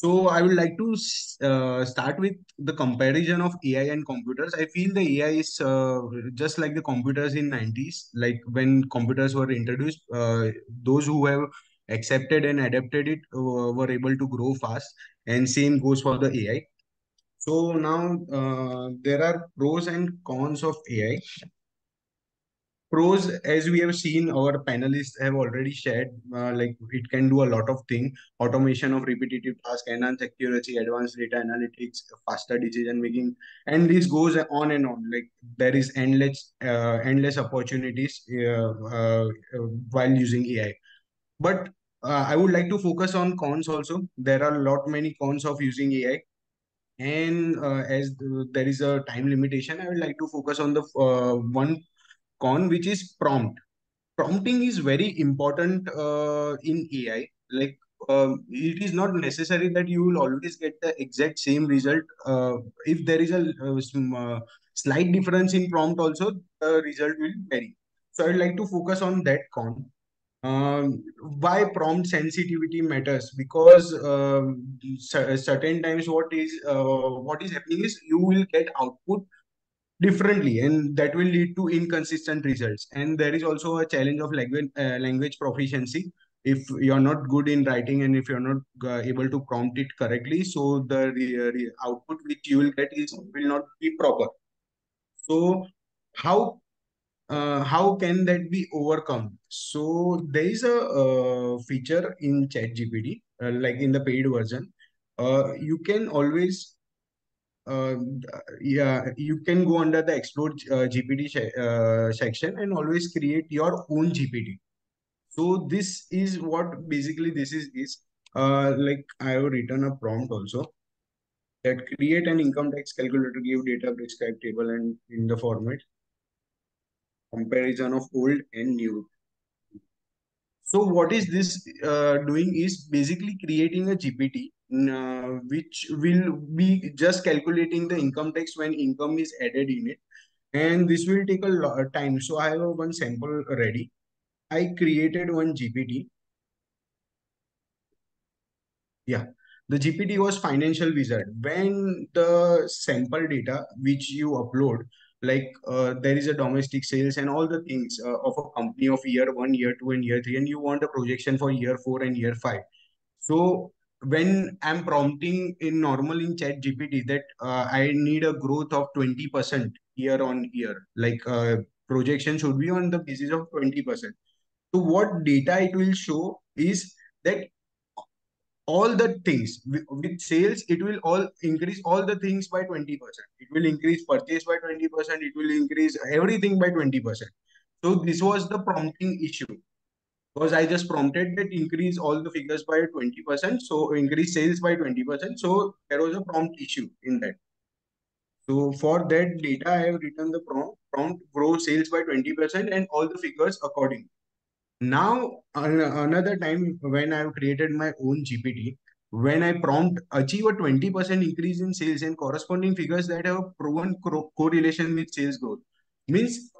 So I would like to uh, start with the comparison of AI and computers. I feel the AI is uh, just like the computers in 90s, like when computers were introduced, uh, those who have accepted and adapted it uh, were able to grow fast. And same goes for the AI. So now uh, there are pros and cons of AI pros as we have seen our panelists have already shared uh, like it can do a lot of things automation of repetitive tasks enhanced accuracy advanced data analytics faster decision making and this goes on and on. Like there is endless uh, endless opportunities uh, uh, while using ai but uh, i would like to focus on cons also. There are a lot many cons of using ai and uh, as the, there is a time limitation i would like to focus on the uh, one con which is prompt prompting is very important uh, in AI. Like um, it is not necessary that you will always get the exact same result. Uh, if there is a uh, some, uh, slight difference in prompt, also the result will vary. So I'd like to focus on that con. Um, why prompt sensitivity matters because um, certain times what is uh, what is happening is you will get output differently and that will lead to inconsistent results. And there is also a challenge of language uh, language proficiency. If you're not good in writing and if you're not uh, able to prompt it correctly so the re re output which you will get is will not be proper. So how uh, how can that be overcome? So there is a uh, feature in chat gpt uh, like in the paid version. Uh, you can always yeah, you can go under the explore uh, GPT uh, section and always create your own GPT. So this is what basically this is is uh, like I have written a prompt also that create an income tax calculator, give data prescribed table and in the format comparison of old and new. So what is this uh, doing is basically creating a GPT uh, which will be just calculating the income tax when income is added in it. And this will take a lot of time. So I have one sample ready. I created one GPT. Yeah, the GPT was financial wizard. When the sample data which you upload, like uh, there is a domestic sales and all the things uh, of a company of year one, year two, and year three, and you want a projection for year four and year five. So when I'm prompting in normal in chat GPT that uh, I need a growth of 20% year on year, like uh, projection should be on the basis of 20%. So what data it will show is that all the things with, with sales, it will all increase all the things by 20%. It will increase purchase by 20%. It will increase everything by 20%. So this was the prompting issue because I just prompted that increase all the figures by 20%. So increase sales by 20%. So there was a prompt issue in that. So for that data, I have written the prompt, prompt grow sales by 20% and all the figures accordingly. Now, another time when I have created my own GPT, when I prompt achieve a 20% increase in sales and corresponding figures that have proven correlation with sales growth, means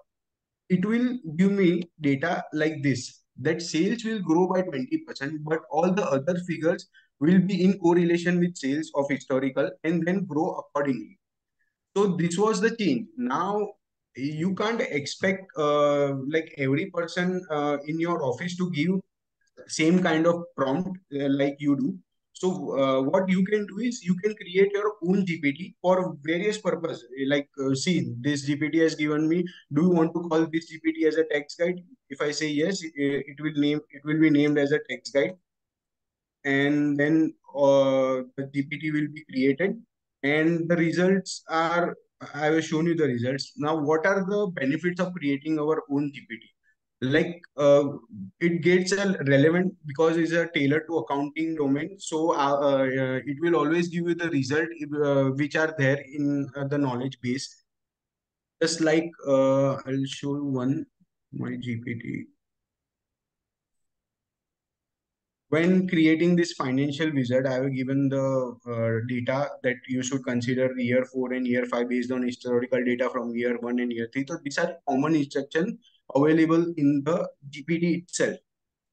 it will give me data like this, that sales will grow by 20%, but all the other figures will be in correlation with sales of historical and then grow accordingly. So this was the change. Now you can't expect uh, like every person uh, in your office to give same kind of prompt uh, like you do so uh, what you can do is you can create your own gpt for various purpose like uh, see this gpt has given me do you want to call this gpt as a text guide if i say yes it, will name it will be named as a text guide and then uh, the gpt will be created and the results are I have shown you the results. Now, what are the benefits of creating our own GPT? Like, uh, it gets a relevant because it's a tailored to accounting domain. So, uh, uh, it will always give you the result uh, which are there in uh, the knowledge base. Just like, uh, I'll show you one, my GPT. when creating this financial wizard, I have given the uh, data that you should consider year four and year five based on historical data from year one and year three. So these are common instructions available in the GPT itself.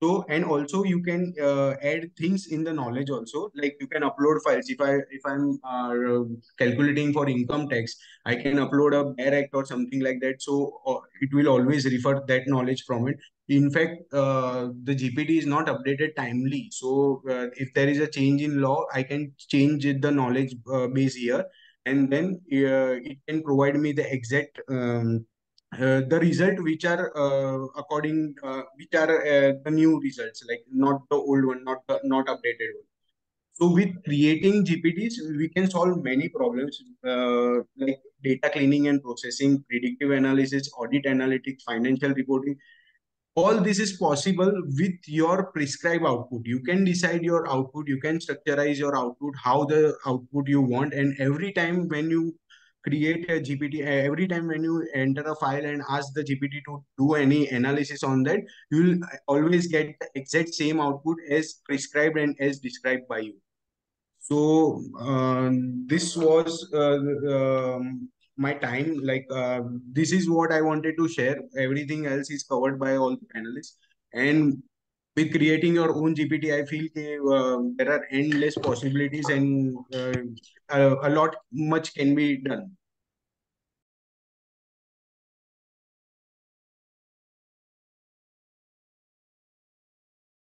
So and also you can uh, add things in the knowledge also. Like you can upload files. If i if i'm uh, calculating for income tax i can upload a bare act or something like that. So uh, it will always refer that knowledge from it. In fact uh, the gpt is not updated timely. So uh, if there is a change in law i can change the knowledge uh, base here. And then it can provide me the exact um, the result which are uh, according uh, which are uh, the new results like not the old one not the not updated one. So with creating gpts we can solve many problems uh, like data cleaning and processing predictive analysis audit analytics financial reporting. All this is possible with your prescribed output. You can decide your output you can structureize your output how the output you want and every time when you create a gpt every time when you enter a file and ask the gpt to do any analysis on that you will always get the exact same output as prescribed and as described by you so um, this was uh, um, my time. Like uh, this is what I wanted to share. Everything else is covered by all the panelists. And with creating your own GPT, I feel uh, there are endless possibilities and uh, a lot much can be done.